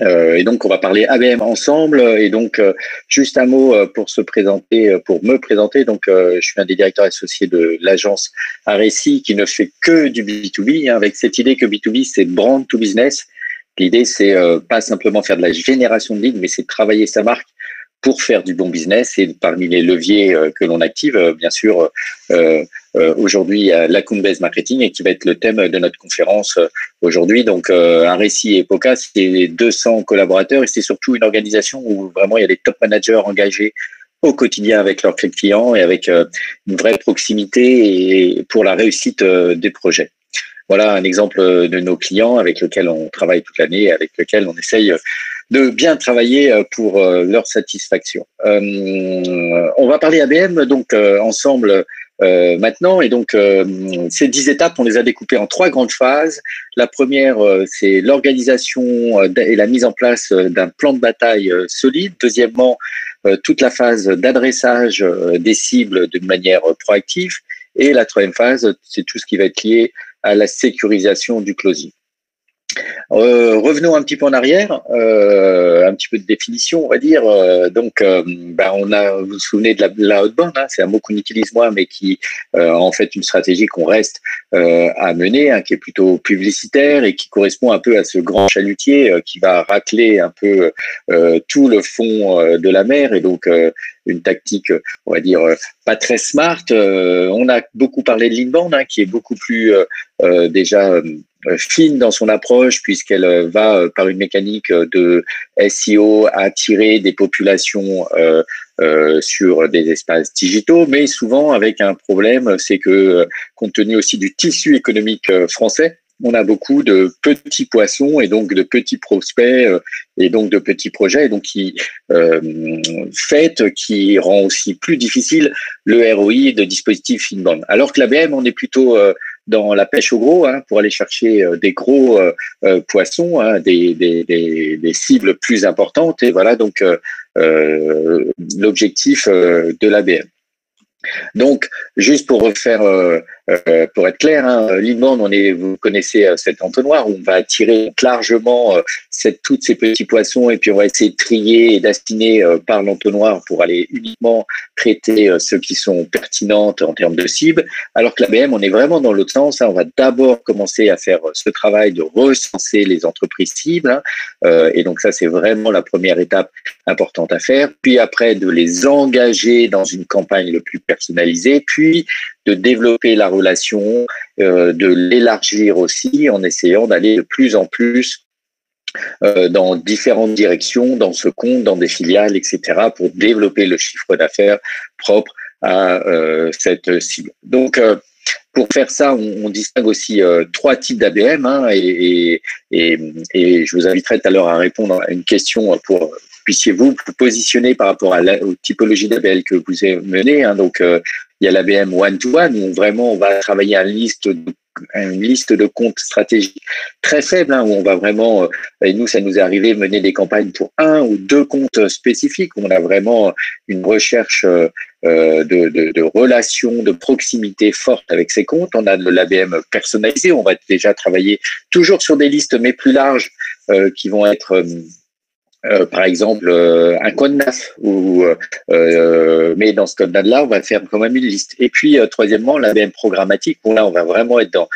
Euh, et donc, on va parler ABM ensemble. Et donc, euh, juste un mot euh, pour se présenter, pour me présenter. Donc, je suis un des directeurs associés de l'agence Aréci qui ne fait que du B2B, hein, avec cette idée que B2B, c'est brand to business. L'idée, c'est pas simplement faire de la génération de leads, mais c'est travailler sa marque pour faire du bon business. Et parmi les leviers que l'on active, bien sûr, euh, aujourd'hui la Coumbase Marketing et qui va être le thème de notre conférence euh, aujourd'hui. Donc, euh, un récit et POCA, c'est 200 collaborateurs et c'est surtout une organisation où vraiment il y a des top managers engagés au quotidien avec leurs clients et avec une vraie proximité et pour la réussite des projets. Voilà un exemple de nos clients avec lesquels on travaille toute l'année et avec lesquels on essaye de bien travailler pour leur satisfaction. on va parler ABM donc ensemble euh, maintenant. Et donc, euh, ces dix étapes, on les a découpées en trois grandes phases. La première, euh, c'est l'organisation et la mise en place d'un plan de bataille solide. Deuxièmement, toute la phase d'adressage des cibles de manière proactive. Et la troisième phase, c'est tout ce qui va être lié à la sécurisation du closing. Euh, revenons un petit peu en arrière, euh, un petit peu de définition, on va dire. Euh, donc, ben on a, vous vous souvenez de la, la outbound, hein, c'est un mot qu'on utilise moins, mais qui en fait une stratégie qu'on reste à mener, hein, qui est plutôt publicitaire et qui correspond un peu à ce grand chalutier qui va racler un peu tout le fond de la mer et donc une tactique, on va dire, pas très smart. on a beaucoup parlé de l'inbound, hein, qui est beaucoup plus déjà euh, fine dans son approche puisqu'elle euh, va euh, par une mécanique de SEO attirer des populations sur des espaces digitaux, mais souvent avec un problème, c'est que compte tenu aussi du tissu économique français, on a beaucoup de petits poissons et donc de petits prospects et donc de petits projets, donc qui euh, fait qui rend aussi plus difficile le ROI de dispositifs inbound. Alors que l'ABM, on est plutôt dans la pêche au gros hein, pour aller chercher euh, des gros euh, euh, poissons, hein, des, des, cibles plus importantes. Et voilà donc l'objectif de l'ABM. Donc, juste pour refaire euh, pour être clair, hein, vous connaissez euh, cet entonnoir où on va attirer largement euh, toutes ces petits poissons et puis on va essayer de trier et d'aspiner par l'entonnoir pour aller uniquement traiter ceux qui sont pertinentes en termes de cibles. Alors que l'ABM, on est vraiment dans l'autre sens. Hein, on va d'abord commencer à faire ce travail de recenser les entreprises cibles. Hein, et donc ça, c'est vraiment la première étape importante à faire. Puis après, de les engager dans une campagne le plus personnalisée. Puis de développer la relation, euh, de l'élargir aussi en essayant d'aller de plus en plus euh, dans différentes directions, dans ce compte, dans des filiales, etc., pour développer le chiffre d'affaires propre à euh, cette cible. Donc, pour faire ça, on, distingue aussi trois types d'ABM hein, et, et, et, je vous inviterai tout à l'heure à répondre à une question pour puissiez vous vous positionner par rapport à la, aux typologies d'ABL que vous avez menées. Hein. donc, il y a l'ABM one-to-one où vraiment on va travailler une liste de, une liste de comptes stratégiques très faible, hein, où on va vraiment, euh, et nous ça nous est arrivé, mener des campagnes pour un ou deux comptes spécifiques, où on a vraiment une recherche euh, euh, de, de, de relations, de proximité forte avec ces comptes. On a de l'ABM personnalisé, on va déjà travailler toujours sur des listes mais plus larges qui vont être euh, par exemple euh, un code NAF ou euh, mais dans ce code là on va faire quand même une liste. Et puis troisièmement l'ABM programmatique où là on va vraiment être dans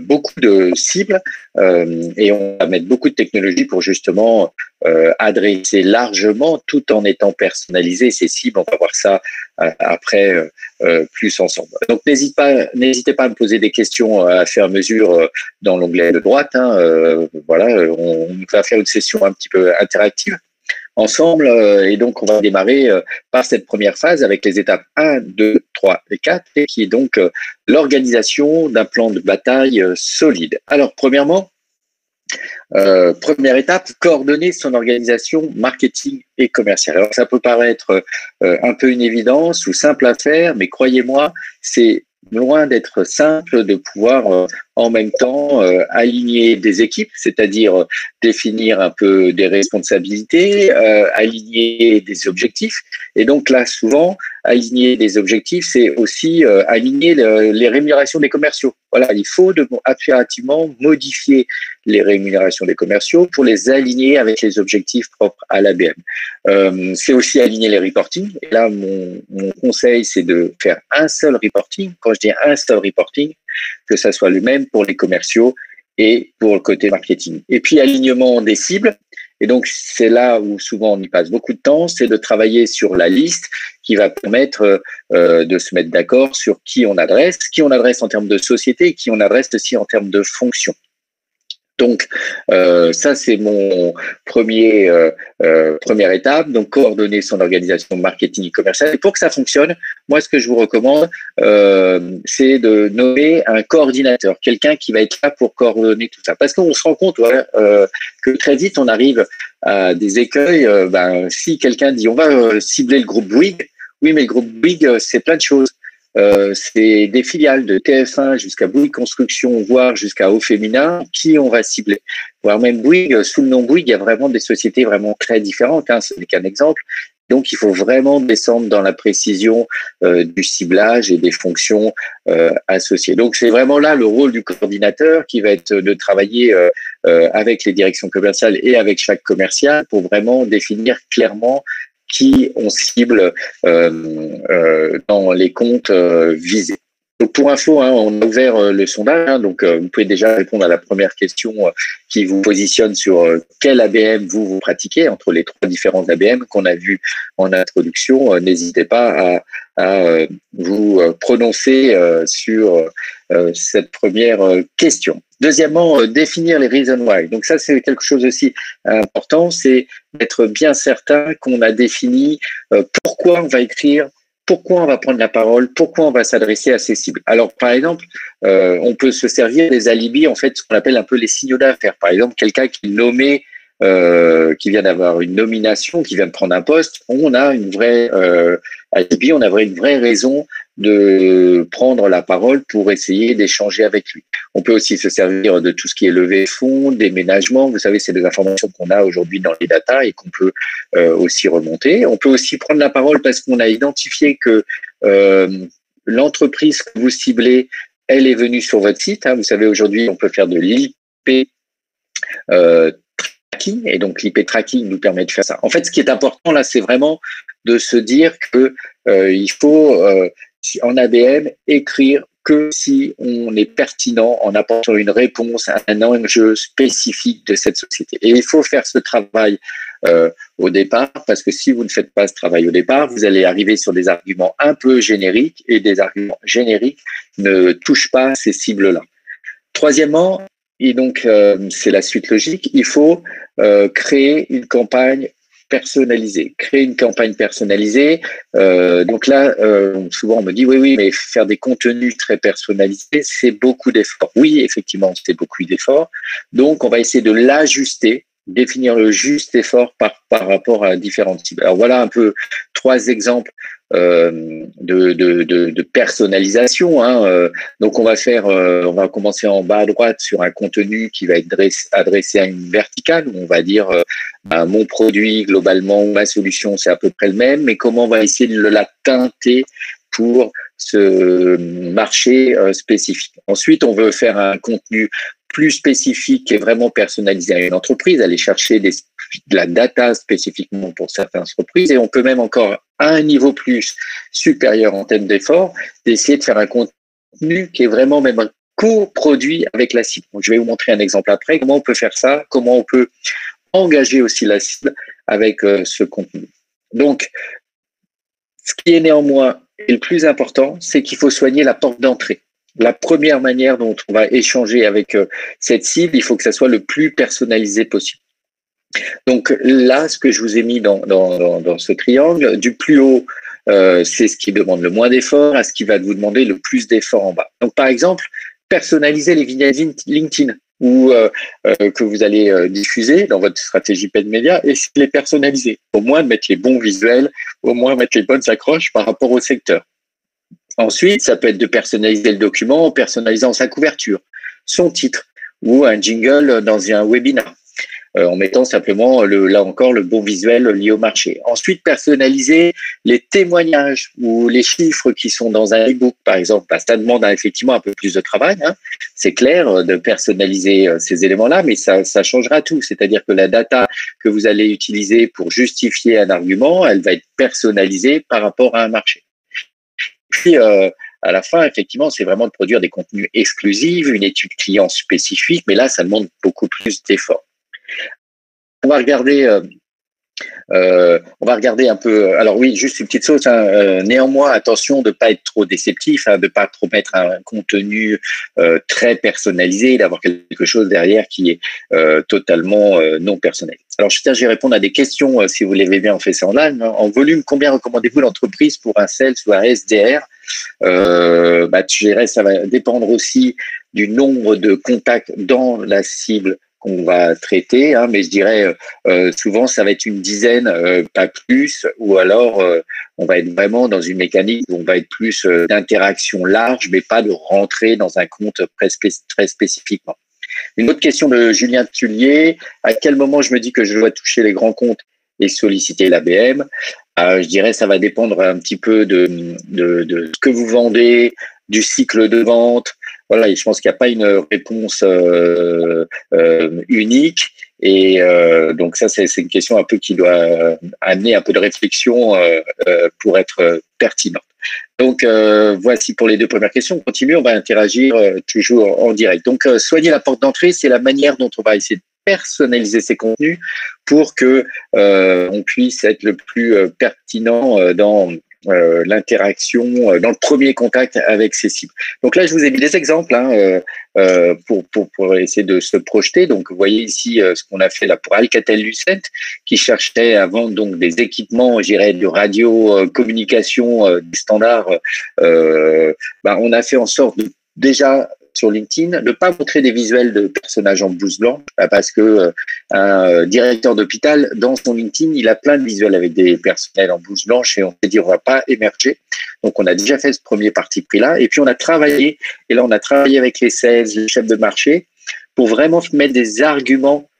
beaucoup de cibles et on va mettre beaucoup de technologies pour justement adresser largement tout en étant personnalisé ces cibles on va voir ça après euh, plus ensemble. Donc n'hésitez pas, n'hésitez pas à me poser des questions à faire mesure euh, dans l'onglet de droite. Hein, euh, voilà, on, va faire une session un petit peu interactive ensemble et donc on va démarrer par cette première phase avec les étapes 1, 2, 3 et 4 et qui est donc l'organisation d'un plan de bataille solide. Alors premièrement, euh, première étape, coordonner son organisation marketing et commerciale. Alors ça peut paraître euh, un peu une évidence ou simple à faire, mais croyez-moi, c'est loin d'être simple de pouvoir euh, en même temps euh, aligner des équipes, c'est-à-dire définir un peu des responsabilités, euh, aligner des objectifs. Et donc là, souvent, aligner des objectifs, c'est aussi euh, aligner les rémunérations des commerciaux. Voilà, il faut de, impérativement modifier les rémunérations des commerciaux pour les aligner avec les objectifs propres à l'ABM. Euh, c'est aussi aligner les reporting. Et là, mon, mon conseil, c'est de faire un seul reporting. Quand je dis un seul reporting, que ça soit le même pour les commerciaux et pour le côté marketing. Et puis alignement des cibles. Et donc c'est là où souvent on y passe beaucoup de temps, c'est de travailler sur la liste qui va permettre euh, de se mettre d'accord sur qui on adresse, qui on adresse en termes de société et qui on adresse aussi en termes de fonction. Donc, euh, ça, c'est mon premier euh, euh, première étape. Donc, coordonner son organisation marketing et commerciale. Et pour que ça fonctionne, moi, ce que je vous recommande, c'est de nommer un coordinateur, quelqu'un qui va être là pour coordonner tout ça. Parce qu'on se rend compte que très vite, on arrive à des écueils. Ben, si quelqu'un dit, on va cibler le groupe Bouygues, oui, mais le groupe Bouygues, c'est plein de choses. Euh, c'est des filiales de TF1 jusqu'à Bouygues Construction, voire jusqu'à Au Féminin, qui on va cibler. Voire même Bouygues, sous le nom Bouygues, il y a vraiment des sociétés vraiment très différentes. Hein, ce n'est qu'un exemple. Donc, il faut vraiment descendre dans la précision euh, du ciblage et des fonctions euh, associées. Donc, c'est vraiment là le rôle du coordinateur qui va être de travailler avec les directions commerciales et avec chaque commercial pour vraiment définir clairement qui on cible euh, euh, dans les comptes euh, visés. Donc pour info, hein, on a ouvert le sondage, hein, donc vous pouvez déjà répondre à la première question qui vous positionne sur quel ABM vous vous pratiquez entre les trois différents ABM qu'on a vus en introduction. N'hésitez pas à, à vous prononcer sur cette première question. Deuxièmement, définir les reasons why. Donc ça, c'est quelque chose aussi important, c'est d'être bien certain qu'on a défini pourquoi on va écrire pourquoi on va prendre la parole, pourquoi on va s'adresser à ces cibles. Alors, par exemple, on peut se servir des alibis, en fait, ce qu'on appelle un peu les signaux d'affaires. Par exemple, quelqu'un qui est nommé euh, qui vient d'avoir une nomination, qui vient de prendre un poste, on a une vraie euh, on a une vraie raison de prendre la parole pour essayer d'échanger avec lui. On peut aussi se servir de tout ce qui est levé fonds, déménagement. Vous savez, c'est des informations qu'on a aujourd'hui dans les datas et qu'on peut euh, aussi remonter. On peut aussi prendre la parole parce qu'on a identifié que euh, l'entreprise que vous ciblez, elle est venue sur votre site. Hein. Vous savez, aujourd'hui, on peut faire de l'IP euh, et donc l'IP tracking nous permet de faire ça. En fait, ce qui est important là, c'est vraiment de se dire que euh, il faut euh, en ABM écrire que si on est pertinent en apportant une réponse à un enjeu spécifique de cette société. Et il faut faire ce travail euh, au départ, parce que si vous ne faites pas ce travail au départ, vous allez arriver sur des arguments un peu génériques et des arguments génériques ne touchent pas ces cibles-là. Troisièmement, et donc c'est la suite logique, il faut euh, créer une campagne personnalisée, créer une campagne personnalisée. Euh, donc là, euh, souvent on me dit oui, oui, mais faire des contenus très personnalisés, c'est beaucoup d'efforts. Oui, effectivement, c'est beaucoup d'efforts. Donc on va essayer de l'ajuster définir le juste effort par, par rapport à différentes cibles. Alors voilà un peu trois exemples euh, de, personnalisation. Hein. Euh, donc on va faire, euh, on va commencer en bas à droite sur un contenu qui va être adressé à une verticale on va dire bah, mon produit globalement, ma solution c'est à peu près le même, mais comment on va essayer de la teinter pour ce marché spécifique. Ensuite, on veut faire un contenu plus spécifique et vraiment personnalisé à une entreprise, aller chercher des, de la data spécifiquement pour certaines entreprises. Et on peut même encore à un niveau plus supérieur en termes d'effort, d'essayer de faire un contenu qui est vraiment même un co-produit avec la cible. je vais vous montrer un exemple après, comment on peut faire ça, comment on peut engager aussi la cible avec euh, ce contenu. Donc, ce qui est néanmoins le plus important, c'est qu'il faut soigner la porte d'entrée la première manière dont on va échanger avec euh, cette cible, il faut que ça soit le plus personnalisé possible. Donc là, ce que je vous ai mis dans, ce triangle, du plus haut, euh, c'est ce qui demande le moins d'efforts à ce qui va vous demander le plus d'efforts en bas. Donc par exemple, personnaliser les vignettes LinkedIn ou euh, que vous allez diffuser dans votre stratégie paid média et les personnaliser. Au moins mettre les bons visuels, au moins mettre les bonnes accroches par rapport au secteur. Ensuite, ça peut être de personnaliser le document en personnalisant sa couverture, son titre ou un jingle dans un webinar. Euh, en mettant simplement le, là encore le bon visuel lié au marché. Ensuite, personnaliser les témoignages ou les chiffres qui sont dans un e-book, par exemple. Bah, ça demande effectivement un peu plus de travail, hein. c'est clair, euh, de personnaliser euh, ces éléments-là, mais ça, ça changera tout. C'est-à-dire que la data que vous allez utiliser pour justifier un argument, elle va être personnalisée par rapport à un marché. Puis, euh, à la fin, effectivement, c'est vraiment de produire des contenus exclusifs, une étude client spécifique, mais là, ça demande beaucoup plus d'efforts. On va regarder. Euh, euh, on va regarder un peu. Alors oui, juste une petite chose. Hein, euh, néanmoins, attention de pas être trop déceptif, hein, de pas trop mettre un contenu très personnalisé, d'avoir quelque chose derrière qui est totalement non personnel. Alors je vais répondre à des questions si vous l'avez bien, fait ça en live. Hein. En volume, combien recommandez-vous l'entreprise pour un sales ou un SDR bah, Je dirais ça va dépendre aussi du nombre de contacts dans la cible qu'on va traiter, hein, mais je dirais euh, euh, souvent ça va être une dizaine, euh, pas plus, ou alors on va être vraiment dans une mécanique où on va être plus d'interaction large, mais pas de rentrer dans un compte très, spécifiquement. Une autre question de Julien Tullier, à quel moment je me dis que je dois toucher les grands comptes et solliciter l'ABM Je dirais ça va dépendre un petit peu de ce que vous vendez, du cycle de vente, voilà, je pense qu'il n'y a pas une réponse euh, euh, unique. Et euh, donc ça, c'est une question un peu qui doit amener un peu de réflexion pour être pertinente. Donc voici pour les deux premières questions. On continue, on va interagir toujours en direct. Donc soigner la porte d'entrée, c'est la manière dont on va essayer de personnaliser ces contenus pour que on puisse être le plus pertinent dans euh, l'interaction euh, dans le premier contact avec ces cibles. Donc là, je vous ai mis des exemples hein, euh, pour, pour, pour, essayer de se projeter. Donc, vous voyez ici ce qu'on a fait là pour Alcatel-Lucent, qui cherchait à vendre donc des équipements, j'irais, de radio communication, des standards. Bah, on a fait en sorte de déjà LinkedIn, ne pas montrer des visuels de personnages en blouse blanche, bah, parce que euh, un euh, directeur d'hôpital, dans son LinkedIn, il a plein de visuels avec des personnels en blouse blanche et on s'est dit on va pas émerger. Donc on a déjà fait ce premier parti pris là, et puis on a travaillé, et là on a travaillé avec les 16, les chefs de marché, pour vraiment mettre des arguments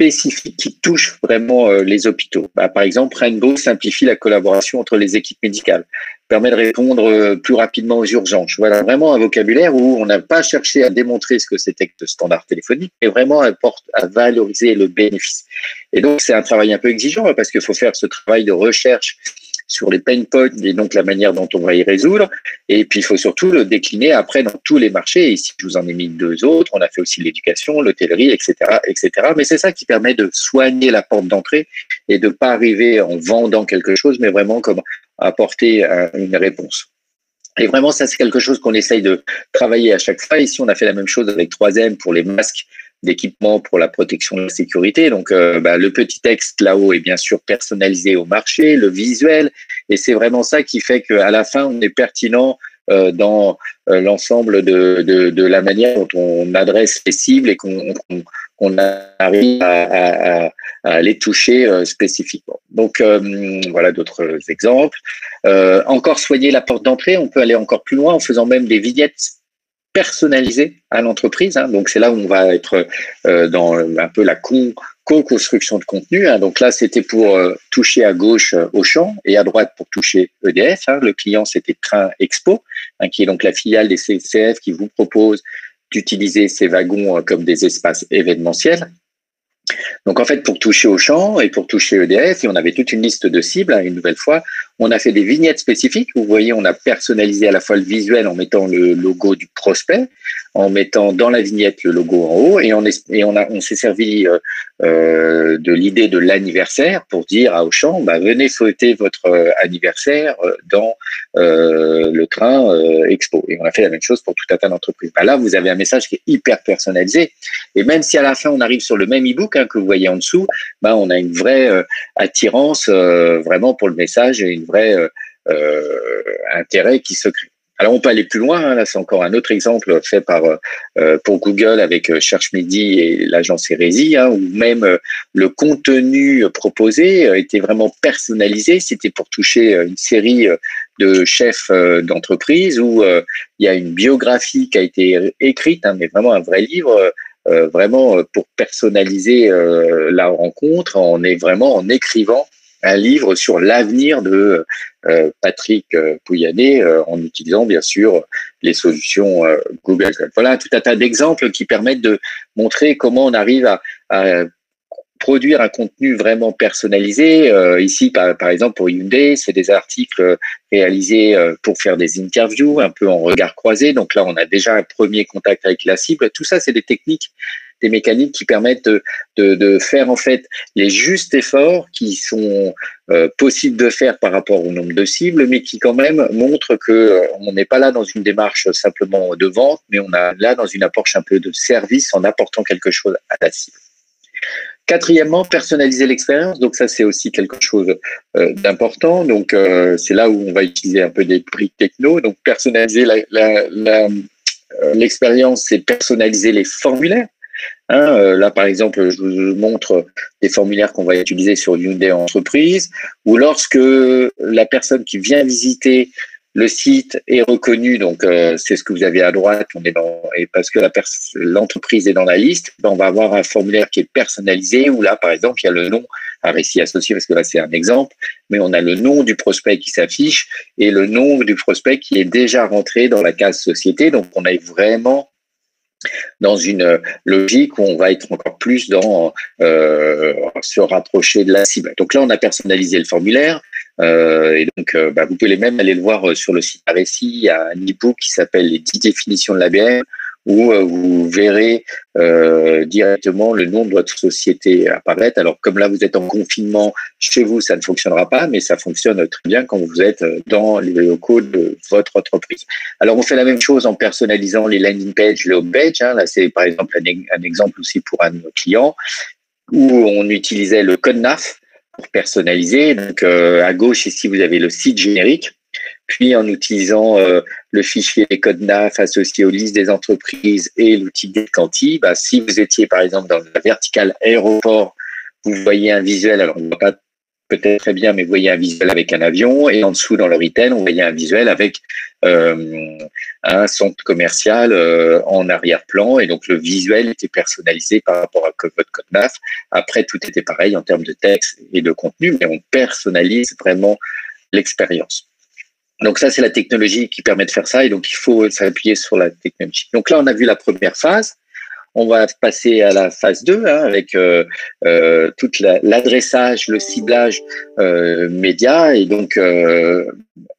spécifiques qui touchent vraiment euh, les hôpitaux. Bah, par exemple, Rainbow simplifie la collaboration entre les équipes médicales, permet de répondre euh, plus rapidement aux urgences. Voilà vraiment un vocabulaire où on n'a pas cherché à démontrer ce que c'était que le standard téléphonique, mais vraiment à, à valoriser le bénéfice. Et donc, c'est un travail un peu exigeant hein, parce qu'il faut faire ce travail de recherche sur les pain points et donc la manière dont on va y résoudre. Et puis, il faut surtout le décliner après dans tous les marchés. Ici, je vous en ai mis deux autres. On a fait aussi l'éducation, l'hôtellerie, etc., etc. Mais c'est ça qui permet de soigner la porte d'entrée et de pas arriver en vendant quelque chose, mais vraiment comme apporter une réponse. Et vraiment, ça, c'est quelque chose qu'on essaye de travailler à chaque fois. Ici, on a fait la même chose avec 3M pour les masques d'équipement pour la protection de la sécurité. Donc, euh, bah, le petit texte là-haut est bien sûr personnalisé au marché, le visuel, et c'est vraiment ça qui fait qu'à la fin, on est pertinent dans euh, l'ensemble de, de, de, la manière dont on adresse les cibles et qu'on on arrive à, à, à, les toucher spécifiquement. Donc voilà d'autres exemples. encore soigner la porte d'entrée, on peut aller encore plus loin en faisant même des vignettes personnalisé à l'entreprise. Hein. Donc c'est là où on va être euh, dans un peu la co-construction de contenu. Hein. Donc là, c'était pour euh, toucher à gauche euh, Auchan et à droite pour toucher EDF. Hein. Le client, c'était Train Expo, hein, qui est donc la filiale des CCF qui vous propose d'utiliser ces wagons comme des espaces événementiels. Donc en fait, pour toucher au champ et pour toucher EDF, et on avait toute une liste de cibles, hein, une nouvelle fois, on a fait des vignettes spécifiques. Vous voyez, on a personnalisé à la fois le visuel en mettant le logo du prospect, en mettant dans la vignette le logo en haut, et on, a, on s'est servi euh, euh, de l'idée de l'anniversaire pour dire à Auchan, bah, venez fêter votre euh, anniversaire dans le train Expo. Et on a fait la même chose pour tout un tas d'entreprises. Bah, là, vous avez un message qui est hyper personnalisé. Et même si à la fin, on arrive sur le même e-book hein, que vous voyez en dessous, bah, on a une vraie attirance vraiment pour le message et une vrai euh, euh, intérêt qui se crée. Alors on peut aller plus loin, hein. là c'est encore un autre exemple fait par euh, pour Google avec Cherche Midi et l'agence Hérésie, hein, où même le contenu proposé était vraiment personnalisé. C'était pour toucher une série de chefs d'entreprise où il y a une biographie qui a été écrite, hein, mais vraiment un vrai livre. vraiment pour personnaliser la rencontre, on est vraiment en écrivant un livre sur l'avenir de euh, Patrick euh, Pouyanné euh, en utilisant bien sûr les solutions Google. Voilà tout un tas d'exemples qui permettent de montrer comment on arrive à, à produire un contenu vraiment personnalisé. ici, par, par, exemple, pour Hyundai, c'est des articles réalisés pour faire des interviews, un peu en regard croisé. Donc là, on a déjà un premier contact avec la cible. Tout ça, c'est des techniques des mécaniques qui permettent de, faire en fait les justes efforts qui sont euh, possibles de faire par rapport au nombre de cibles, mais qui quand même montrent que euh, on n'est pas là dans une démarche simplement de vente, mais on est là dans une approche un peu de service en apportant quelque chose à la cible. Quatrièmement, personnaliser l'expérience. Donc ça, c'est aussi quelque chose euh, d'important. Donc c'est là où on va utiliser un peu des prix techno. Donc personnaliser l'expérience, c'est personnaliser les formulaires. Hein, euh, là, par exemple, je vous montre des formulaires qu'on va utiliser sur Hyundai Entreprise, ou lorsque la personne qui vient visiter le site est reconnu, donc euh, c'est ce que vous avez à droite, on est dans, et parce que l'entreprise est dans la liste, ben, on va avoir un formulaire qui est personnalisé, où là, par exemple, il y a le nom, un récit associé, parce que là, c'est un exemple, mais on a le nom du prospect qui s'affiche et le nom du prospect qui est déjà rentré dans la case société, donc on a vraiment dans une logique où on va être encore plus dans euh, se rapprocher de la cible. Donc là, on a personnalisé le formulaire. Euh, et donc, euh, bah, vous pouvez même aller le voir sur le site Récit. Il y a un e-book qui s'appelle Les 10 définitions de l'ABM où euh, vous verrez euh, directement le nom de votre société apparaître. Alors comme là vous êtes en confinement chez vous, ça ne fonctionnera pas, mais ça fonctionne très bien quand vous êtes dans les locaux de votre entreprise. Alors on fait la même chose en personnalisant les landing pages, les home pages. Hein. Là c'est par exemple un, exemple aussi pour un de nos clients où on utilisait le code NAF pour personnaliser. Donc euh, à gauche ici vous avez le site générique puis en utilisant euh, le fichier code NAF associé aux listes des entreprises et l'outil Decanti, bah, si vous étiez par exemple dans la verticale aéroport, vous voyez un visuel, alors on ne voit pas peut-être très bien, mais vous voyez un visuel avec un avion, et en dessous dans le retail, on voyait un visuel avec euh, un centre commercial euh, en arrière-plan, et donc le visuel était personnalisé par rapport à votre code NAF. Après, tout était pareil en termes de texte et de contenu, mais on personnalise vraiment l'expérience. Donc ça, c'est la technologie qui permet de faire ça et donc il faut s'appuyer sur la technologie. Donc là, on a vu la première phase. On va passer à la phase 2 hein, avec euh, euh, tout l'adressage, le ciblage euh, média et donc euh,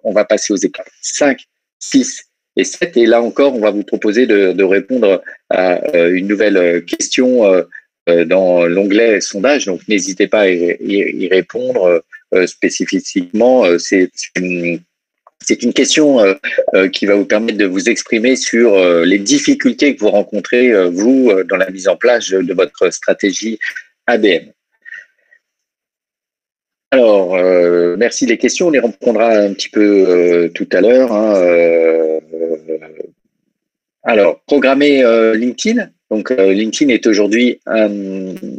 on va passer aux étapes 5, 6 et 7 et là encore, on va vous proposer de, de répondre à euh, une nouvelle question euh, dans l'onglet sondage. Donc n'hésitez pas à y, y répondre spécifiquement. C'est une c'est une question euh, euh, qui va vous permettre de vous exprimer sur euh, les difficultés que vous rencontrez, vous, dans la mise en place de votre stratégie ABM. Alors, merci des questions. On y répondra un petit peu tout à l'heure. Hein, alors, programmer LinkedIn. Donc, euh, LinkedIn est aujourd'hui un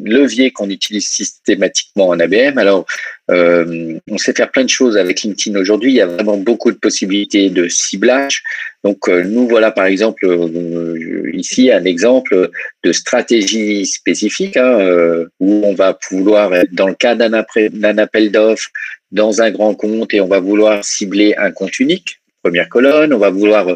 levier qu'on utilise systématiquement en ABM. Alors, euh, on sait faire plein de choses avec LinkedIn aujourd'hui. Il y a vraiment beaucoup de possibilités de ciblage. Donc, euh, nous voilà par exemple ici un exemple de stratégie spécifique hein, où on va vouloir dans le cas d'un appel d'offres dans un grand compte et on va vouloir cibler un compte unique première colonne, on va vouloir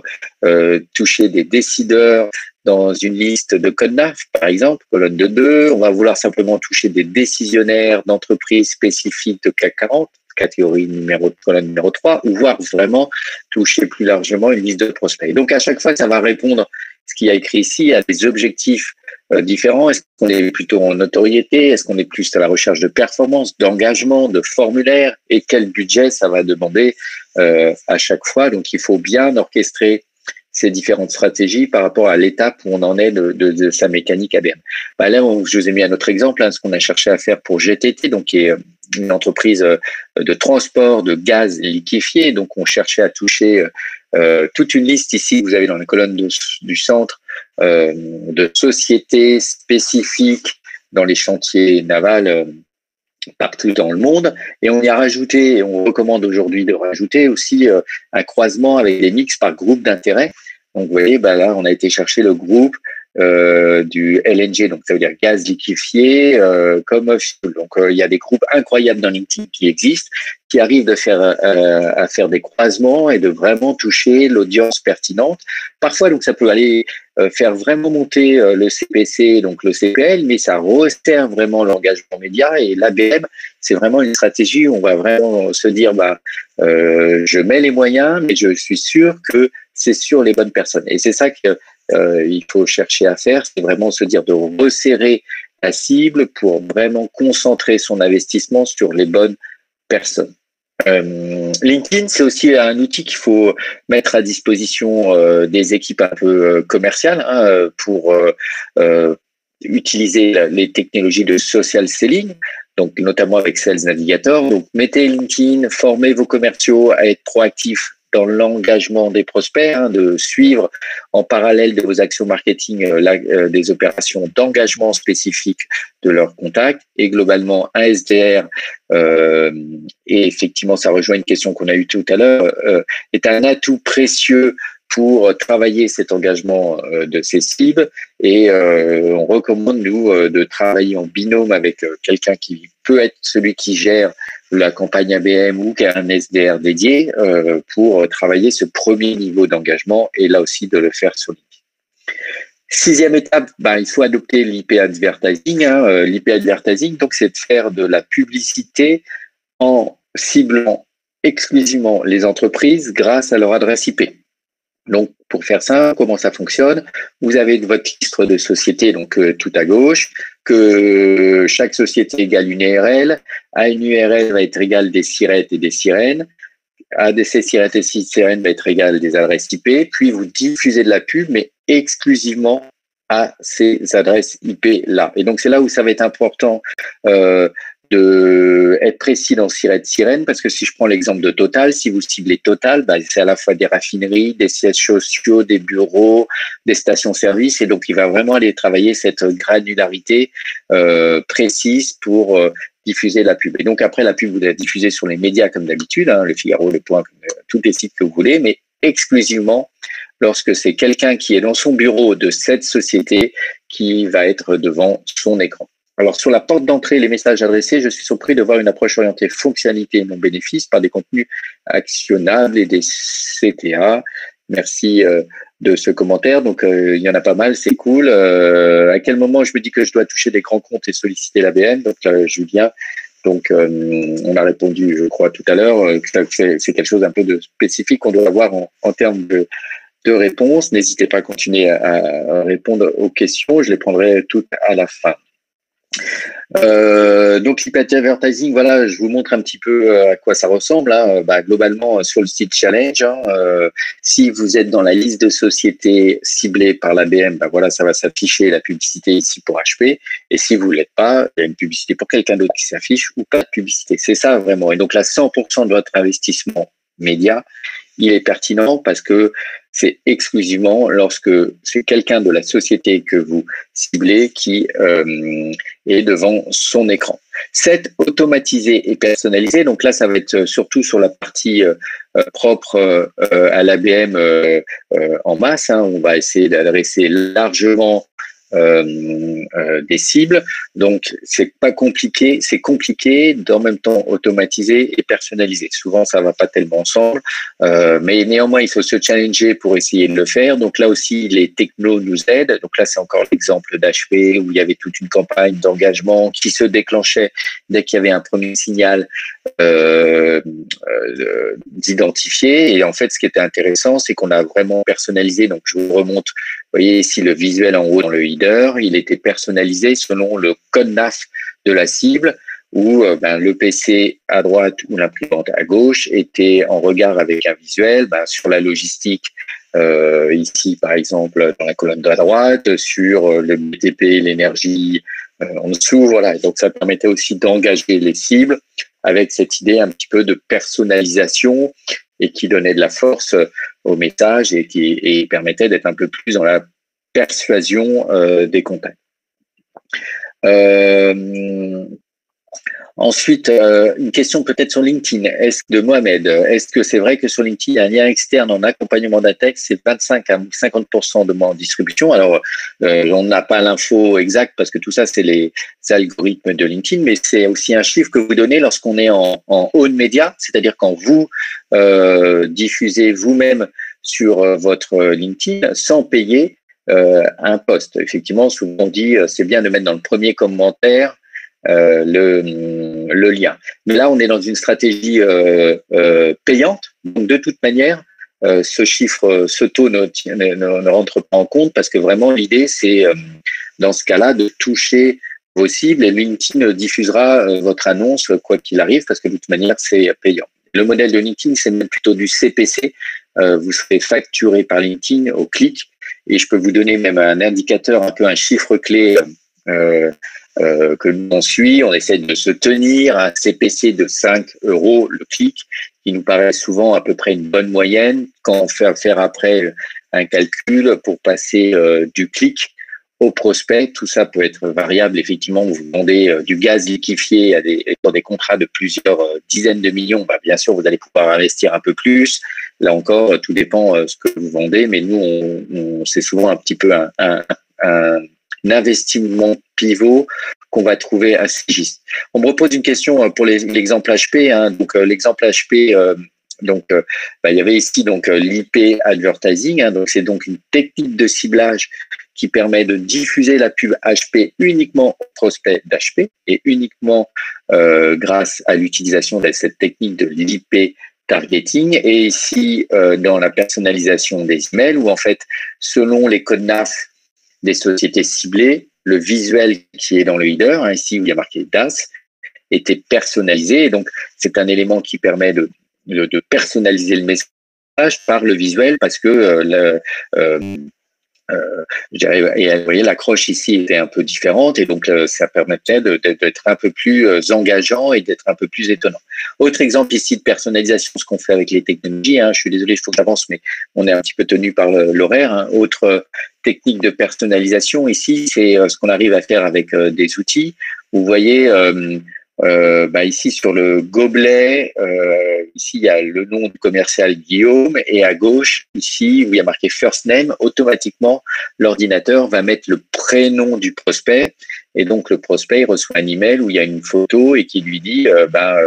toucher des décideurs dans une liste de code NAF, par exemple, colonne de 2. On va vouloir simplement toucher des décisionnaires d'entreprises spécifiques de CAC 40, catégorie numéro colonne numéro 3, ou voire vraiment toucher plus largement une liste de prospects. Donc à chaque fois, ça va répondre ce qui a écrit ici à des objectifs euh, différents. Est-ce qu'on est plutôt en notoriété? Est-ce qu'on est plus à la recherche de performance, d'engagement, de formulaire? Et quel budget ça va demander euh, à chaque fois? Donc il faut bien orchestrer ces différentes stratégies par rapport à l'étape où on en est de, sa mécanique ABM. Bah là, je vous ai mis un autre exemple, hein, ce qu'on a cherché à faire pour GTT, donc qui est euh, une entreprise euh, de transport de gaz liquéfié. Donc, on cherchait à toucher euh, toute une liste ici. Vous avez dans la colonne du centre de sociétés spécifiques dans les chantiers navals partout dans le monde. Et on y a rajouté, on recommande aujourd'hui de rajouter aussi un croisement avec des mix par groupe d'intérêt. Donc, vous voyez, bah là, on a été chercher le groupe euh, du LNG, donc ça veut dire gaz liquéfié, euh, comme Donc euh, il y a des groupes incroyables dans LinkedIn qui existent, qui arrivent de faire à faire des croisements et de vraiment toucher l'audience pertinente. Parfois, donc ça peut aller faire vraiment monter le CPC, donc le CPL, mais ça resserre vraiment l'engagement média et l'ABM. C'est vraiment une stratégie où on va vraiment se dire, bah, je mets les moyens, mais je suis sûr que c'est sur les bonnes personnes. Et c'est ça que euh, faut chercher à faire, c'est vraiment se dire de resserrer la cible pour vraiment concentrer son investissement sur les bonnes personnes. Euh, LinkedIn, c'est aussi un outil qu'il faut mettre à disposition euh, des équipes un peu commerciales hein, pour utiliser les technologies de social selling, donc notamment avec Sales Navigator. Donc mettez LinkedIn, formez vos commerciaux à être proactifs dans l'engagement des prospects, hein, de suivre en parallèle de vos actions marketing euh, euh, des opérations d'engagement spécifiques de leurs contacts et globalement un SDR. Euh, et effectivement, ça rejoint une question qu'on a eue tout à l'heure, est un atout précieux pour travailler cet engagement de ces cibles et on recommande nous de travailler en binôme avec quelqu'un qui peut être celui qui gère la campagne ABM ou qui a un SDR dédié euh, pour travailler ce premier niveau d'engagement et là aussi de le faire sur. Sixième étape, ben, il faut adopter l'IP advertising. Hein, euh, L'IP advertising, donc, c'est de faire de la publicité en ciblant exclusivement les entreprises grâce à leur adresse IP. Donc, pour faire ça, comment ça fonctionne? Vous avez votre liste de sociétés, donc euh, tout à gauche, que chaque société égale une URL. À une URL va être égale des sirettes et des sirènes. À des sirettes et sirènes va être égale des adresses IP. Puis vous diffusez de la pub, mais exclusivement à ces adresses IP là. Et donc c'est là où ça va être important euh, de être précis dans Sirette Sirène, parce que si je prends l'exemple de Total, si vous ciblez Total, bah, c'est à la fois des raffineries, des sièges sociaux, des bureaux, des stations-service, et donc il va vraiment aller travailler cette granularité euh, précise pour euh, diffuser la pub. Et donc après, la pub, vous la diffusez sur les médias comme d'habitude, hein, le Figaro, le Point, euh, tous les sites que vous voulez, mais exclusivement lorsque c'est quelqu'un qui est dans son bureau de cette société qui va être devant son écran. Alors, sur la porte d'entrée, les messages adressés, je suis surpris de voir une approche orientée fonctionnalité et non bénéfice par des contenus actionnables et des CTA. Merci euh, de ce commentaire. Donc, euh, il y en a pas mal, c'est cool. Euh, à quel moment je me dis que je dois toucher des grands comptes et solliciter l'ABN Donc, Julien, donc, on a répondu, je crois, tout à l'heure, que c'est quelque chose un peu de spécifique qu'on doit avoir en, en termes de, de réponses. N'hésitez pas à continuer à, répondre aux questions. Je les prendrai toutes à la fin. Euh, donc l'IPAT advertising, voilà, je vous montre un petit peu euh, à quoi ça ressemble. Hein. Bah, globalement, euh, sur le site Challenge, hein, si vous êtes dans la liste de sociétés ciblées par l'ABM, bah, voilà, ça va s'afficher la publicité ici pour HP. Et si vous l'êtes pas, il y a une publicité pour quelqu'un d'autre qui s'affiche ou pas de publicité. C'est ça vraiment. Et donc là, 100% de votre investissement média, il est pertinent parce que c'est exclusivement lorsque c'est quelqu'un de la société que vous ciblez qui euh, est devant son écran. C'est automatisé et personnalisé. Donc là, ça va être surtout sur la partie euh, propre euh, à l'ABM en masse. Hein. On va essayer d'adresser largement euh, euh, des cibles. Donc, c'est pas compliqué, c'est compliqué d'en même temps automatiser et personnaliser. Souvent, ça va pas tellement ensemble, euh, mais néanmoins, il faut se challenger pour essayer de le faire. Donc là aussi, les technos nous aident. Donc là, c'est encore l'exemple d'HP où il y avait toute une campagne d'engagement qui se déclenchait dès qu'il y avait un premier signal euh, euh, d'identifier. Et en fait, ce qui était intéressant, c'est qu'on a vraiment personnalisé. Donc, je vous remonte voyez ici le visuel en haut dans le header, il était personnalisé selon le code NAF de la cible où euh, ben, le PC à droite ou l'imprimante à gauche était en regard avec un visuel ben, sur la logistique euh, ici par exemple dans la colonne de droite, sur euh, le BTP, l'énergie en dessous, voilà. donc ça permettait aussi d'engager les cibles avec cette idée un petit peu de personnalisation et qui donnait de la force au message et qui permettait d'être un peu plus dans la persuasion euh, des contacts. Euh, Ensuite, euh, une question peut-être sur LinkedIn. Est-ce de Mohamed, est-ce que c'est vrai que sur LinkedIn, il y a un lien externe en accompagnement d'un texte, c'est 25 à 50% de moins en distribution. Alors, euh, on n'a pas l'info exacte parce que tout ça, c'est les algorithmes de LinkedIn, mais c'est aussi un chiffre que vous donnez lorsqu'on est en, en own media, c'est-à-dire quand vous euh, diffusez vous-même sur votre LinkedIn sans payer un poste. Effectivement, souvent on dit c'est bien de mettre dans le premier commentaire euh, le, lien. Mais là, on est dans une stratégie euh, euh, payante. Donc, de toute manière, ce chiffre, ce taux ne, rentre pas en compte parce que vraiment, l'idée, c'est dans ce cas-là de toucher vos cibles et LinkedIn diffusera votre annonce quoi qu'il arrive parce que de toute manière, c'est payant. Le modèle de LinkedIn, c'est même plutôt du CPC. vous serez facturé par LinkedIn au clic et je peux vous donner même un indicateur, un peu un chiffre clé euh, que l'on suit. On essaie de se tenir à un CPC de 5 euros le clic, qui nous paraît souvent à peu près une bonne moyenne. Quand on faire après un calcul pour passer euh, du clic au prospect, tout ça peut être variable. Effectivement, vous vendez euh, du gaz liquéfié à des, des contrats de plusieurs dizaines de millions. Bah, bien sûr, vous allez pouvoir investir un peu plus. Là encore, tout dépend ce que vous vendez, mais nous, on, on c'est souvent un petit peu un, un, un investissement pivot qu'on va trouver assez juste. On me repose une question euh, pour l'exemple HP. Hein. Donc euh, l'exemple HP, euh, donc bah, il y avait ici donc l'IP advertising. Hein. donc c'est donc une technique de ciblage qui permet de diffuser la pub HP uniquement aux prospects d'HP et uniquement grâce à l'utilisation de cette technique de l'IP targeting et ici dans la personnalisation des emails où en fait selon les codes NAF des sociétés ciblées, le visuel qui est dans le header, hein, ici où il y a marqué DAS, était personnalisé. Donc, c'est un élément qui permet de, de, personnaliser le message par le visuel parce que euh, le, euh, euh, et vous voyez, l'accroche ici était un peu différente et donc euh, ça permettait d'être un peu plus euh, engageant et d'être un peu plus étonnant. Autre exemple ici de personnalisation, ce qu'on fait avec les technologies. Hein, je suis désolé, il faut que j'avance, mais on est un petit peu tenu par l'horaire. Hein. Autre technique de personnalisation ici, c'est ce qu'on arrive à faire avec des outils. Vous voyez, euh, bah ici sur le gobelet, euh, ici il y a le nom du commercial Guillaume et à gauche ici où il y a marqué first name, automatiquement l'ordinateur va mettre le prénom du prospect et donc le prospect reçoit un email où il y a une photo et qui lui dit euh, bah,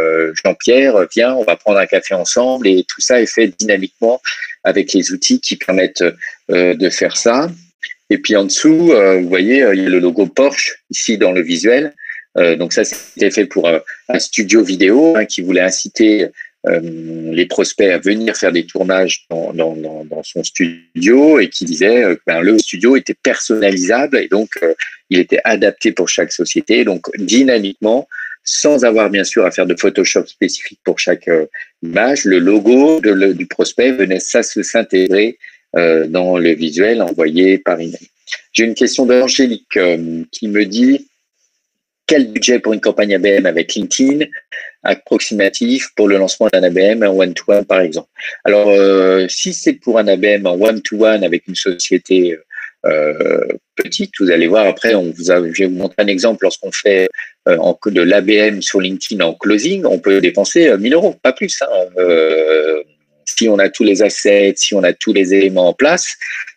Jean-Pierre viens on va prendre un café ensemble et tout ça est fait dynamiquement avec les outils qui permettent de faire ça. Et puis en dessous, vous voyez, il y a le logo Porsche ici dans le visuel. Euh, donc ça, c'était fait pour euh, un studio vidéo hein, qui voulait inciter euh, les prospects à venir faire des tournages dans, dans, dans, son studio et qui disait que ben, le studio était personnalisable et donc il était adapté pour chaque société. Donc dynamiquement, sans avoir bien sûr à faire de Photoshop spécifique pour chaque image, le logo de, du prospect venait ça se s'intégrer dans le visuel envoyé par email. J'ai une question d'Angélique qui me dit quel budget pour une campagne ABM avec LinkedIn approximatif pour le lancement d'un ABM en one-to-one, par exemple. Alors, euh, si c'est pour un ABM en one-to-one avec une société euh, petite, vous allez voir après, on vous je vais vous montrer un exemple lorsqu'on fait euh, de l'ABM sur LinkedIn en closing, on peut dépenser 1000 euros, pas plus. Hein. si on a tous les assets, si on a tous les éléments en place,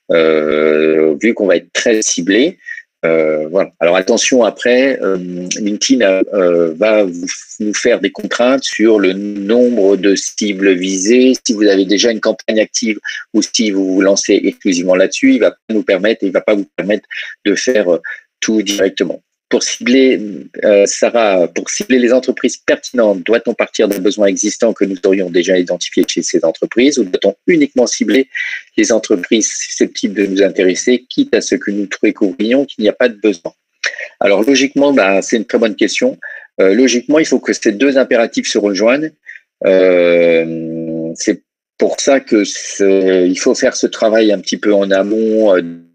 vu qu'on va être très ciblé, euh, voilà. Alors attention, après, euh, LinkedIn euh, va vous, nous faire des contraintes sur le nombre de cibles visées. Si vous avez déjà une campagne active ou si vous vous lancez exclusivement là-dessus, il va pas nous permettre, il va pas vous permettre de faire tout directement pour cibler, euh, Sarah, pour cibler les entreprises pertinentes, doit-on partir d'un besoin existant que nous aurions déjà identifié chez ces entreprises ou doit-on uniquement cibler les entreprises susceptibles de nous intéresser, quitte à ce que nous découvrions qu'il n'y a pas de besoin? Alors logiquement, bah, c'est une très bonne question. Euh, logiquement, il faut que ces deux impératifs se rejoignent. Euh, c'est pour ça que il faut faire ce travail un petit peu en amont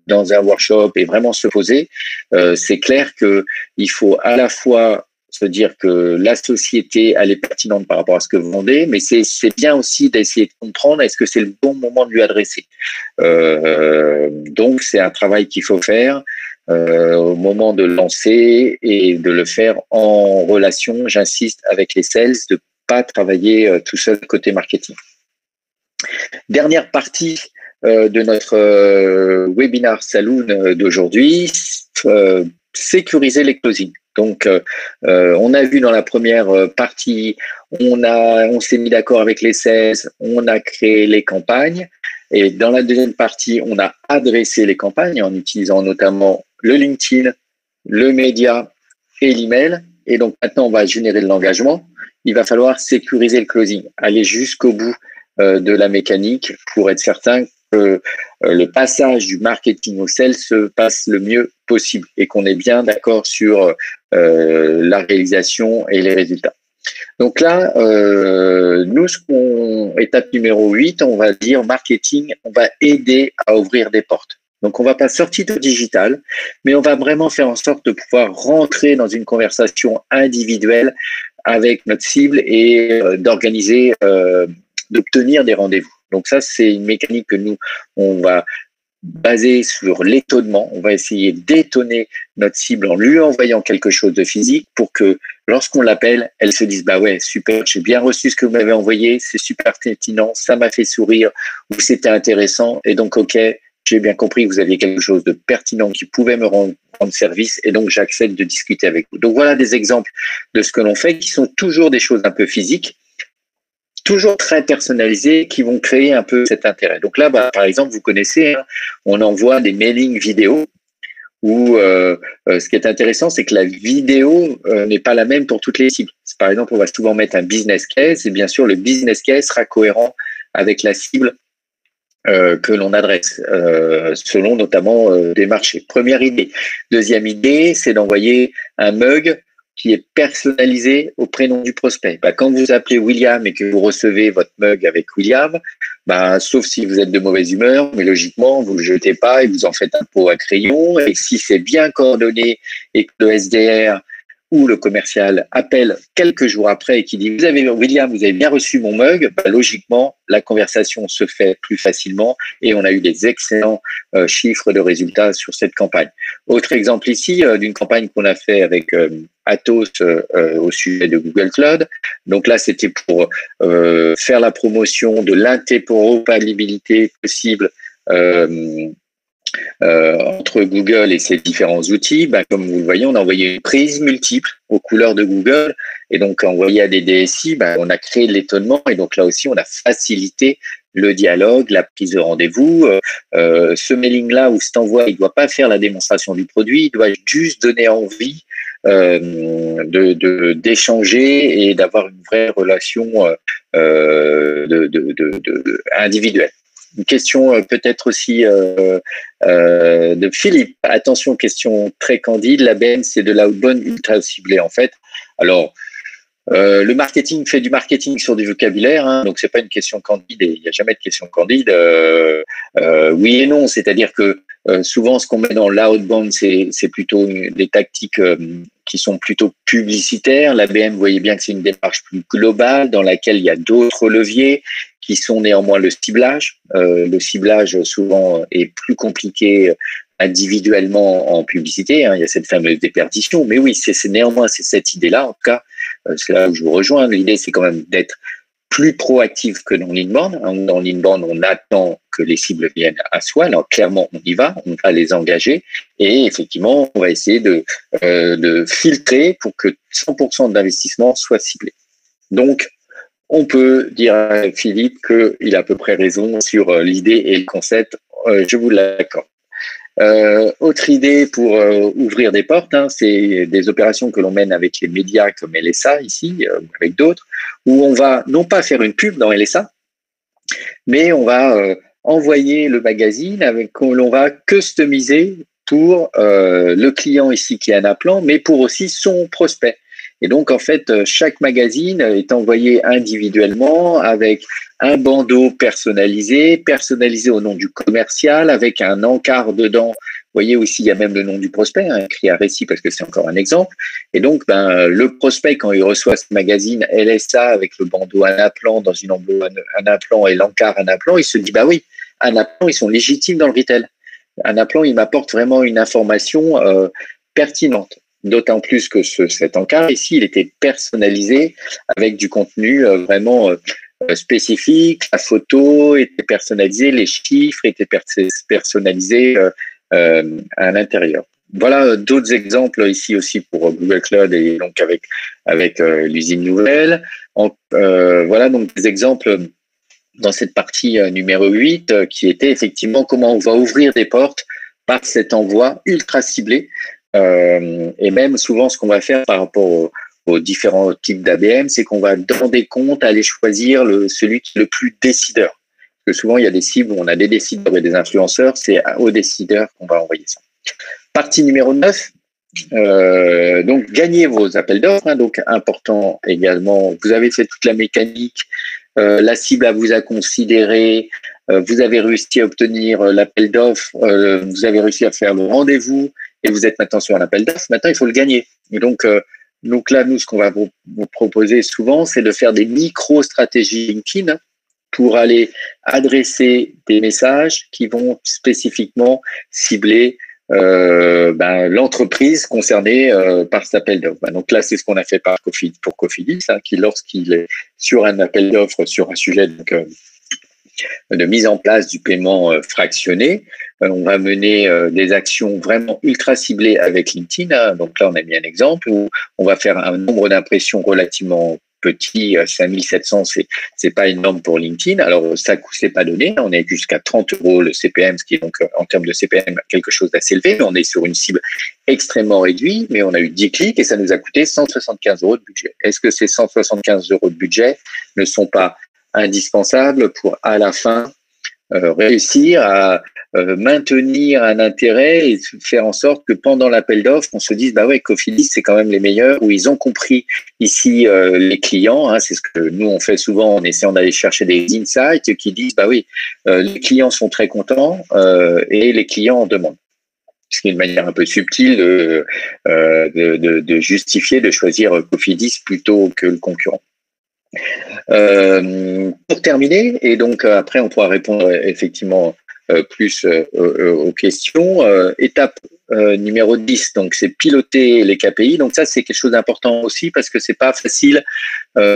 dans un workshop et vraiment se poser, euh, c'est clair que il faut à la fois se dire que la société, elle est pertinente par rapport à ce que vous vendez, mais c'est bien aussi d'essayer de comprendre est-ce que c'est le bon moment de lui adresser. Euh, donc, c'est un travail qu'il faut faire. au moment de lancer et de le faire en relation, j'insiste, avec les sales, de pas travailler tout seul côté marketing. Dernière partie de notre webinar Saloon d'aujourd'hui, sécuriser les closings. Donc, euh, euh, on a vu dans la première euh, partie, on a, on s'est mis d'accord avec les 16, on a créé les campagnes. Et dans la deuxième partie, on a adressé les campagnes en utilisant notamment le LinkedIn, le média et l'email. Et donc maintenant, on va générer de l'engagement. Il va falloir sécuriser le closing, aller jusqu'au bout de la mécanique pour être certain que le passage du marketing au sel se passe le mieux possible et qu'on est bien d'accord sur euh, la réalisation et les résultats. Donc là, euh, nous, ce qu'on, étape numéro 8, on va dire marketing, on va aider à ouvrir des portes. Donc on va pas sortir de digital, mais on va vraiment faire en sorte de pouvoir rentrer dans une conversation individuelle avec notre cible et euh, d'organiser, euh, d'obtenir des rendez-vous. Donc ça, c'est une mécanique que nous, on va basé sur l'étonnement. On va essayer d'étonner notre cible en lui envoyant quelque chose de physique pour que lorsqu'on l'appelle, elle se dise bah ouais super, j'ai bien reçu ce que vous m'avez envoyé, c'est super pertinent, ça m'a fait sourire ou c'était intéressant et donc ok, j'ai bien compris que vous aviez quelque chose de pertinent qui pouvait me rendre service et donc j'accepte de discuter avec vous. Donc voilà des exemples de ce que l'on fait qui sont toujours des choses un peu physiques toujours très personnalisés qui vont créer un peu cet intérêt. Donc là, bah, par exemple, vous connaissez, hein, on envoie des mailings vidéo où euh, euh, ce qui est intéressant, c'est que la vidéo euh, n'est pas la même pour toutes les cibles. Par exemple, on va souvent mettre un business case et bien sûr, le business case sera cohérent avec la cible que l'on adresse, selon notamment des marchés. Première idée. Deuxième idée, c'est d'envoyer un mug qui est personnalisé au prénom du prospect. Bah, quand vous appelez William et que vous recevez votre mug avec William, bah, sauf si vous êtes de mauvaise humeur, mais logiquement, vous ne le jetez pas et vous en faites un pot à crayon. Et si c'est bien coordonné et que le SDR où le commercial appelle quelques jours après et qui dit vous avez William vous avez bien reçu mon mug. Bah, logiquement la conversation se fait plus facilement et on a eu des excellents euh, chiffres de résultats sur cette campagne. Autre exemple ici euh, d'une campagne qu'on a fait avec euh, Atos au sujet de Google Cloud. Donc là c'était pour faire la promotion de l'interopérabilité possible euh, entre Google et ses différents outils, bah, comme vous le voyez, on a envoyé une prise multiple aux couleurs de Google. Et donc, envoyé à des DSI, bah, on a créé de l'étonnement. Et donc là aussi, on a facilité le dialogue, la prise de rendez-vous. Euh, euh ce mailing-là ou cet envoi, il ne doit pas faire la démonstration du produit, il doit juste donner envie euh, de d'échanger et d'avoir une vraie relation euh, de, de, de, individuelle. Une question euh, peut-être aussi euh, euh, de Philippe. Attention, question très candide. La BN, c'est de bonne ultra ciblée en fait. Alors, le marketing fait du marketing sur du vocabulaire, hein, donc c'est pas une question candide il n'y a jamais de question candide. oui et non, c'est-à-dire que souvent ce qu'on met dans l'outbound, c'est plutôt des tactiques qui sont plutôt publicitaires. La BM, vous voyez bien que c'est une démarche plus globale dans laquelle il y a d'autres leviers qui sont néanmoins le ciblage. Euh, le ciblage souvent est plus compliqué individuellement en publicité. Hein. il y a cette fameuse déperdition. Mais oui, c'est néanmoins cette idée-là. En tout cas, euh, c'est là où je vous rejoins. L'idée, c'est quand même d'être plus proactif que dans l'inbound. Hein. Dans l'inbound, on attend que les cibles viennent à soi. Alors clairement, on y va, on va les engager et effectivement, on va essayer de, euh, de filtrer pour que 100% d'investissement soit ciblé. Donc, on peut dire à Philippe qu'il a à peu près raison sur euh, l'idée et le concept. Euh, je vous l'accorde. Euh, autre idée pour ouvrir des portes, hein, c'est des opérations que l'on mène avec les médias comme LSA ici, avec d'autres, où on va non pas faire une pub dans LSA, mais on va envoyer le magazine avec l'on va customiser pour le client ici qui est un appelant, mais pour aussi son prospect. Et donc, en fait, euh, chaque magazine est envoyé individuellement avec un bandeau personnalisé, personnalisé au nom du commercial, avec un encart dedans. Vous voyez aussi, il y a même le nom du prospect, hein, écrit à récit parce que c'est encore un exemple. Et donc, ben, le prospect, quand il reçoit ce magazine LSA avec le bandeau un appelant dans une enveloppe un appelant et l'encart un appelant, il se dit, bah oui, un appelant, ils sont légitimes dans le retail. un appelant, il m'apporte vraiment une information pertinente. D'autant plus que ce, cet encart ici, il était personnalisé avec du contenu vraiment spécifique. La photo était personnalisée, les chiffres étaient personnalisés à l'intérieur. Voilà d'autres exemples ici aussi pour Google Cloud et donc avec avec l'usine nouvelle. voilà donc des exemples dans cette partie euh, numéro 8, euh, qui était effectivement comment on va ouvrir des portes par cet envoi ultra ciblé. Euh, et même souvent, ce qu'on va faire par rapport aux, différents types d'ABM, c'est qu'on va dans des comptes aller choisir le, celui qui est le plus décideur. Que souvent, il y a des cibles où on a des décideurs et des influenceurs, c'est aux décideurs qu'on va envoyer ça. Partie numéro 9, euh, donc, gagnez vos appels d'offres. Hein, donc, important également. Vous avez fait toute la mécanique euh, la cible à vous a considéré, euh, vous avez réussi à obtenir l'appel d'offres, vous avez réussi à faire le rendez-vous et vous êtes maintenant sur un appel d'offres. Maintenant, il faut le gagner. Et donc, donc là, nous, ce qu'on va vous, proposer souvent, c'est de faire des micro-stratégies LinkedIn pour aller adresser des messages qui vont spécifiquement cibler euh, ben, l'entreprise concernée euh, par cet appel d'offres. Ben, donc là, c'est ce qu'on a fait par Cofid, pour Cofidis, hein, qui lorsqu'il est sur un appel d'offres sur un sujet donc, euh, de mise en place du paiement fractionné, on va mener des actions vraiment ultra ciblées avec LinkedIn. Hein. Donc là, on a mis un exemple où on va faire un nombre d'impressions relativement petit, 5700, euh, c'est c'est pas énorme pour LinkedIn. Alors ça coûte c'est pas donné, on est jusqu'à 30 euros le CPM, ce qui est donc euh, en termes de CPM quelque chose d'assez élevé, mais on est sur une cible extrêmement réduite, mais on a eu 10 clics et ça nous a coûté 175 euros de budget. Est-ce que ces 175 euros de budget ne sont pas indispensables pour à la fin euh, réussir à euh, maintenir un intérêt et faire en sorte que pendant l'appel d'offres, on se dise bah ouais, Cofidis c'est quand même les meilleurs où ils ont compris ici euh, les clients. Hein, c'est ce que nous on fait souvent en essayant d'aller chercher des insights qui disent bah oui, les clients sont très contents et les clients en demandent ce qui est une manière un peu subtile de, de justifier de choisir Cofidis plutôt que le concurrent. Euh, pour terminer, et donc euh, après on pourra répondre euh, effectivement plus aux questions. étape numéro 10, donc c'est piloter les KPI. Donc ça c'est quelque chose d'important aussi parce que c'est pas facile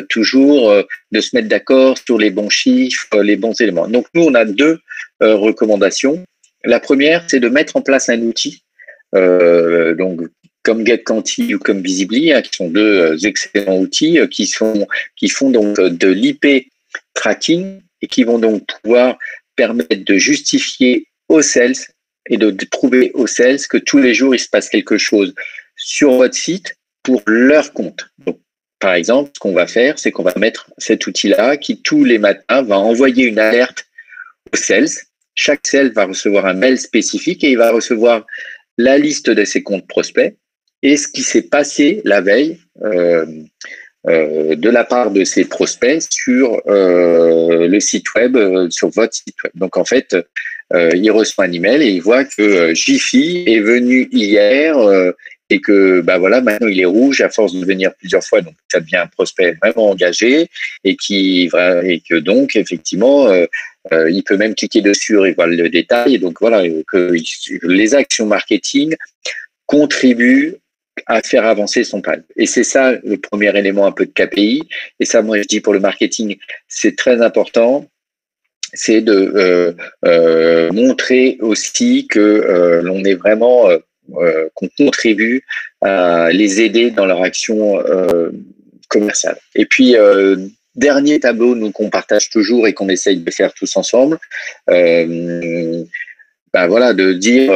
toujours de se mettre d'accord sur les bons chiffres, les bons éléments. Donc nous on a deux recommandations. La première c'est de mettre en place un outil donc comme GetQuanti ou comme Visibly, hein, qui sont deux euh, excellents outils euh, qui, sont, qui font donc euh, de l'IP tracking et qui vont donc pouvoir permettre de justifier aux sales et de, trouver aux sales que tous les jours il se passe quelque chose sur votre site pour leur compte. Donc, par exemple, ce qu'on va faire, c'est qu'on va mettre cet outil-là qui tous les matins va envoyer une alerte aux sales. Chaque sales va recevoir un mail spécifique et il va recevoir la liste de ses comptes prospects et ce qui s'est passé la veille euh, euh, de la part de ses prospects sur euh, le site web, sur votre site web. Donc en fait, il reçoit un email et il voit que Jiffy est venu hier et que bah voilà maintenant il est rouge à force de venir plusieurs fois donc ça devient un prospect vraiment engagé et qui et que donc effectivement il peut même cliquer dessus et voir le détail et donc voilà que les actions marketing contribuent à faire avancer son pad. Et c'est ça le premier élément un peu de KPI. Et ça, moi, je dis pour le marketing, c'est très important. C'est de euh, euh, montrer aussi que euh, l'on est vraiment, qu'on contribue à les aider dans leur action commerciale. Et puis, dernier tableau, nous, qu'on partage toujours et qu'on essaye de faire tous ensemble, ben voilà, de dire,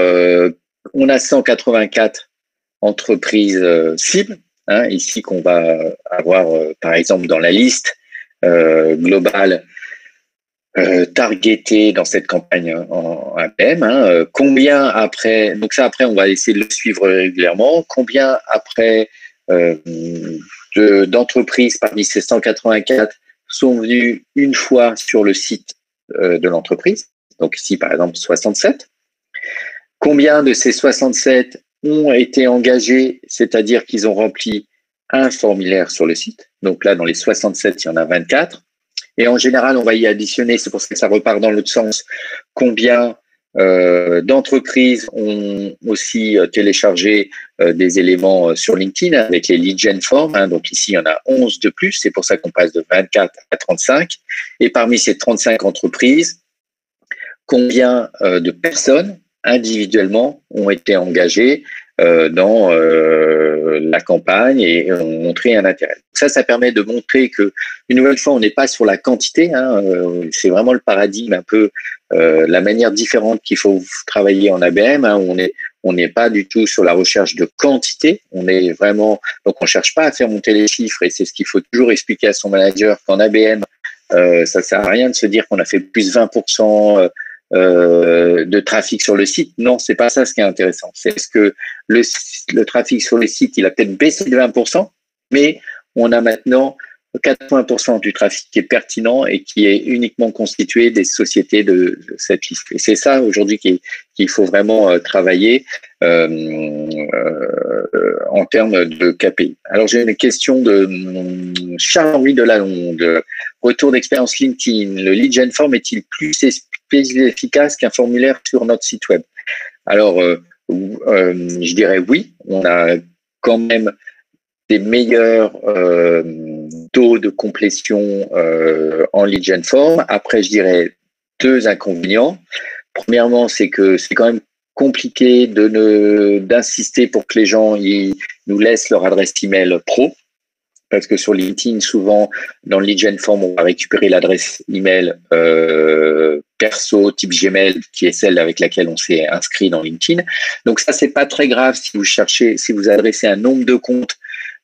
on a 184 entreprise euh, cible, hein, ici qu'on va avoir euh, par exemple dans la liste euh, globale targetée dans cette campagne en APM. Hein, combien après, donc ça après on va essayer de le suivre régulièrement, combien après d'entreprises parmi ces 184 sont venues une fois sur le site de l'entreprise, donc ici par exemple 67. Combien de ces 67 ont été engagés, c'est-à-dire qu'ils ont rempli un formulaire sur le site. Donc là, dans les 67, il y en a 24. Et en général, on va y additionner, c'est pour ça que ça repart dans l'autre sens, combien euh, d'entreprises ont aussi euh, téléchargé euh, des éléments sur LinkedIn avec les lead gen forms. Hein. donc ici, il y en a 11 de plus. C'est pour ça qu'on passe de 24 à 35. Et parmi ces 35 entreprises, combien de personnes individuellement ont été engagées dans la campagne et ont montré un intérêt. Ça, ça permet de montrer que, une nouvelle fois, on n'est pas sur la quantité. Hein, c'est vraiment le paradigme un peu euh, la manière différente qu'il faut travailler en ABM. Hein, on est on n'est pas du tout sur la recherche de quantité. On est vraiment donc on cherche pas à faire monter les chiffres et c'est ce qu'il faut toujours expliquer à son manager qu'en ABM euh, ça sert à rien de se dire qu'on a fait plus 20% euh, de trafic sur le site. Non, c'est pas ça ce qui est intéressant. C'est ce que le, trafic sur le site, il a peut-être baissé de 20%, mais on a maintenant 80% du trafic qui est pertinent et qui est uniquement constitué des sociétés de, cette liste. Et c'est ça aujourd'hui qu'il faut vraiment euh, travailler euh, euh, en termes de KPI. Alors j'ai une question de Charles-Henri Delalonde. Retour d'expérience LinkedIn. Le lead gen form est-il plus efficace qu'un formulaire sur notre site web? Alors je dirais oui. On a quand même des meilleurs euh, taux de complétion euh, en lead gen form. Après, je dirais deux inconvénients. Premièrement, c'est que c'est quand même compliqué de ne d'insister pour que les gens nous laissent leur adresse email pro parce que sur LinkedIn, souvent, dans le lead gen form, on va récupérer l'adresse email euh, perso type Gmail, qui est celle avec laquelle on s'est inscrit dans LinkedIn. Donc ça, c'est pas très grave si vous cherchez, si vous adressez un nombre de comptes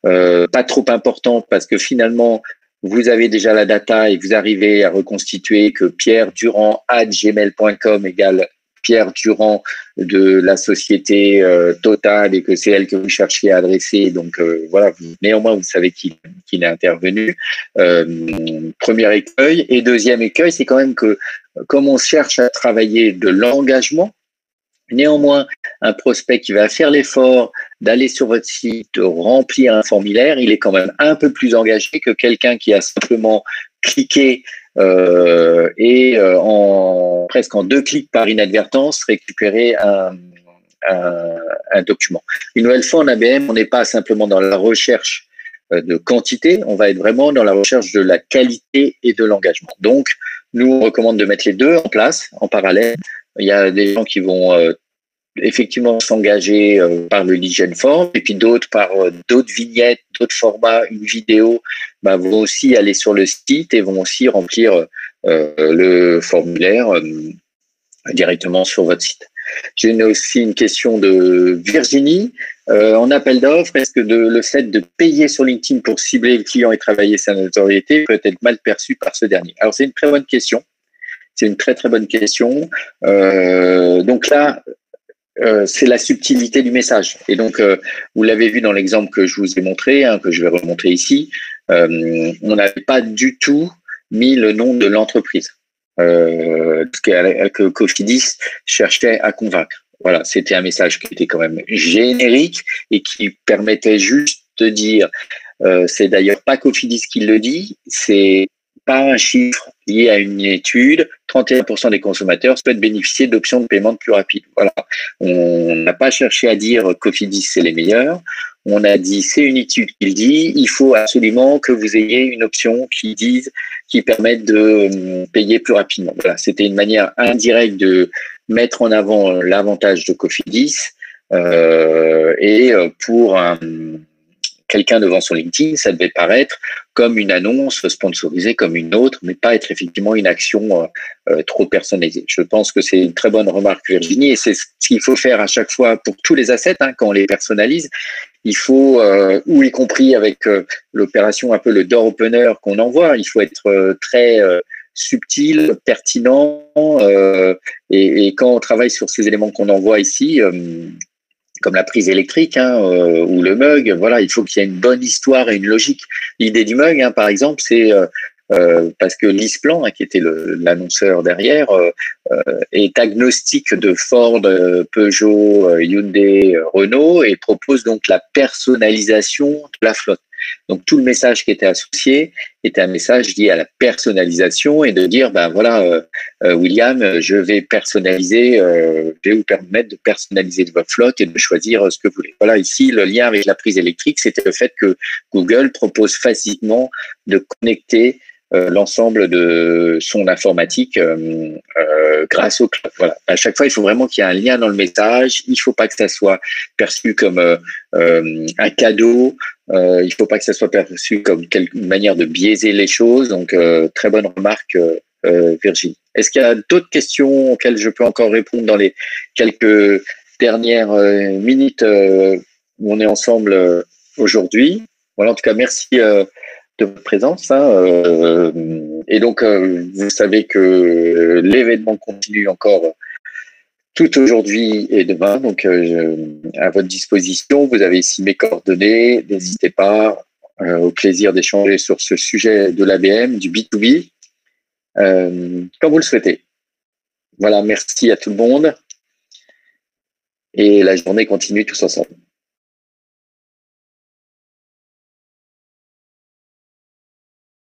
euh, pas trop importante parce que finalement, vous avez déjà la data et vous arrivez à reconstituer que Pierre Durand à gmail.com égale Pierre Durand de la société euh, Total et que c'est elle que vous cherchiez à adresser. Donc euh, voilà, néanmoins, vous savez qu'il est intervenu. premier écueil. Et deuxième écueil, c'est quand même que comme on cherche à travailler de l'engagement, Néanmoins, un prospect qui va faire l'effort d'aller sur votre site, remplir un formulaire, il est quand même un peu plus engagé que quelqu'un qui a simplement cliqué euh, et euh, en presque en deux clics par inadvertance récupérer un, un, document. Une nouvelle fois en ABM, on n'est pas simplement dans la recherche euh, de quantité, on va être vraiment dans la recherche de la qualité et de l'engagement. Donc, nous, on recommande de mettre les deux en place, en parallèle. Il y a des gens qui vont euh, effectivement s'engager euh, par le lead form et puis d'autres par euh, d'autres vignettes, d'autres formats, une vidéo, bah, vont aussi aller sur le site et vont aussi remplir le formulaire directement sur votre site. J'ai aussi une question de Virginie. en appel d'offres, est-ce que le fait de payer sur LinkedIn pour cibler le client et travailler sa notoriété peut être mal perçu par ce dernier? Alors c'est une très bonne question. C'est une très très bonne question. Euh, donc là, euh, c'est la subtilité du message. Et donc, euh, vous l'avez vu dans l'exemple que je vous ai montré, hein, que je vais remontrer ici, euh, on n'avait pas du tout mis le nom de l'entreprise que, que Cofidis cherchait à convaincre. Voilà, c'était un message qui était quand même générique et qui permettait juste de dire, c'est d'ailleurs pas Cofidis qui le dit, c'est pas un chiffre lié à une étude, 31% des consommateurs souhaitent bénéficier d'options de paiement plus rapides. Voilà. On n'a pas cherché à dire Cofidis c'est les meilleurs. On a dit c'est une étude qui le dit. Il faut absolument que vous ayez une option qui dise, qui permette de euh, payer plus rapidement. Voilà. C'était une manière indirecte de mettre en avant l'avantage de Cofidis euh, et euh, pour quelqu'un devant son LinkedIn, ça devait paraître comme une annonce sponsorisée comme une autre, mais pas être effectivement une action euh, euh, trop personnalisée. Je pense que c'est une très bonne remarque, Virginie, et c'est ce qu'il faut faire à chaque fois pour tous les assets hein, quand on les personnalise. Il faut, euh, ou y compris avec l'opération un peu le door opener qu'on envoie, il faut être très subtil, pertinent, et, et, quand on travaille sur ces éléments qu'on envoie ici, comme la prise électrique hein, euh, ou le mug. Voilà, il faut qu'il y ait une bonne histoire et une logique. L'idée du mug, hein, par exemple, c'est euh, euh, parce que l'Isplan, hein, qui était l'annonceur derrière, est agnostique de Ford, Peugeot, Hyundai, Renault et propose donc la personnalisation de la flotte. Donc tout le message qui était associé était un message lié à la personnalisation et de dire, ben voilà, euh, euh, William, je vais personnaliser, je vais vous permettre de personnaliser votre flotte et de choisir ce que vous voulez. Voilà, ici, le lien avec la prise électrique, c'était le fait que Google propose facilement de connecter euh, l'ensemble de son informatique euh, euh, grâce au cloud. Voilà. À chaque fois, il faut vraiment qu'il y ait un lien dans le message. Il ne faut pas que ça soit perçu comme un cadeau. il ne faut pas que ça soit perçu comme une manière de biaiser les choses. Donc, très bonne remarque, Virginie. Est-ce qu'il y a d'autres questions auxquelles je peux encore répondre dans les quelques dernières minutes où on est ensemble aujourd'hui? Voilà, en tout cas, merci de présence. Hein, euh, et donc, euh, vous savez que l'événement continue encore tout aujourd'hui et demain. Donc, euh, à votre disposition, vous avez ici mes coordonnées. N'hésitez pas. au plaisir d'échanger sur ce sujet de l'ABM, du B2B, comme vous le souhaitez. Voilà, merci à tout le monde. Et la journée continue tous ensemble.